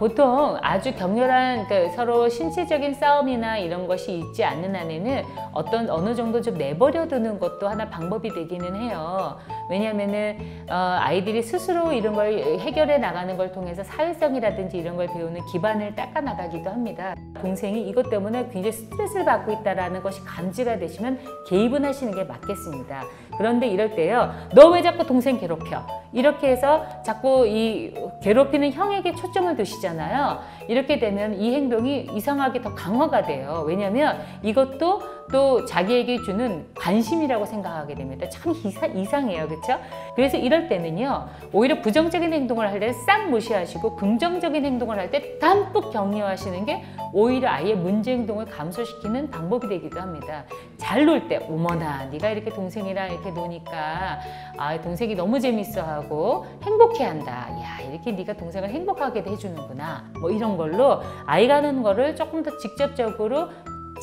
보통 아주 격렬한 그 서로 신체적인 싸움이나 이런 것이 있지 않는 한에는 어떤 어느 정도 좀 내버려 두는 것도 하나 방법이 되기는 해요. 왜냐하면은 어, 아이들이 스스로 이런 걸 해결해 나가는 걸 통해서 사회성이라든지 이런 걸 배우는 기반을 닦아 나가기도 합니다. 동생이 이것 때문에 굉장히 스트레스를 받고 있다라는 것이 감지가 되시면 개입은 하시는 게 맞겠습니다. 그런데 이럴 때요, 너 왜 자꾸 동생 괴롭혀? 이렇게 해서 자꾸 이 괴롭히는 형에게 초점을 두시잖아요. 이렇게 되면 이 행동이 이상하게 더 강화가 돼요. 왜냐하면 이것도 또 자기에게 주는 관심이라고 생각하게 됩니다. 참 이사, 이상해요. 그렇죠? 그래서 이럴 때는요. 오히려 부정적인 행동을 할 때 싹 무시하시고 긍정적인 행동을 할 때 담뿍 격려하시는 게 오히려 아이의 문제 행동을 감소시키는 방법이 되기도 합니다. 잘 놀 때 어머나 네가 이렇게 동생이랑 이렇게 노니까 아 동생이 너무 재밌어 하고 행복해한다. 야 이렇게 네가 동생을 행복하게 해주는구나. 뭐 이런 걸로 아이가 하는 거를 조금 더 직접적으로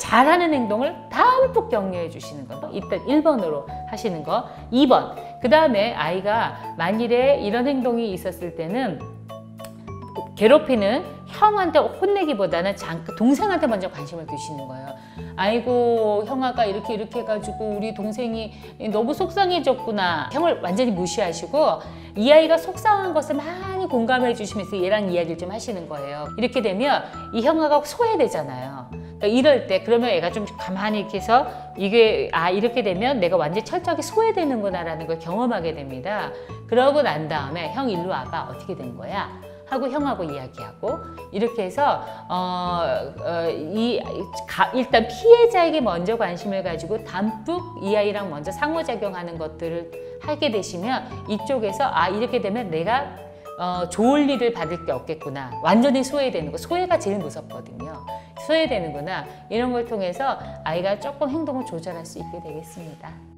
잘하는 행동을 담뿍 격려해 주시는 거. 일단 1번으로 하시는 거. 2번. 그 다음에 아이가 만일에 이런 행동이 있었을 때는 괴롭히는 형한테 혼내기보다는 잠깐 동생한테 먼저 관심을 두시는 거예요. 아이고 형아가 이렇게 이렇게 해가지고 우리 동생이 너무 속상해졌구나. 형을 완전히 무시하시고 이 아이가 속상한 것을 많이 공감해 주시면서 얘랑 이야기를 좀 하시는 거예요. 이렇게 되면 이 형아가 소외되잖아요. 그러니까 이럴 때 그러면 애가 좀 가만히 이렇게 해서 이게 아 이렇게 되면 내가 완전히 철저하게 소외되는구나 라는 걸 경험하게 됩니다. 그러고 난 다음에 형 일로 와봐 어떻게 된 거야? 하고 형하고 이야기하고 이렇게 해서 어, 어, 이 가, 일단 피해자에게 먼저 관심을 가지고 담뿍 이 아이랑 먼저 상호작용하는 것들을 하게 되시면 이쪽에서 아 이렇게 되면 내가 어, 좋을 일을 받을 게 없겠구나 완전히 소외되는 거 소외가 제일 무섭거든요 소외되는구나 이런 걸 통해서 아이가 조금 행동을 조절할 수 있게 되겠습니다.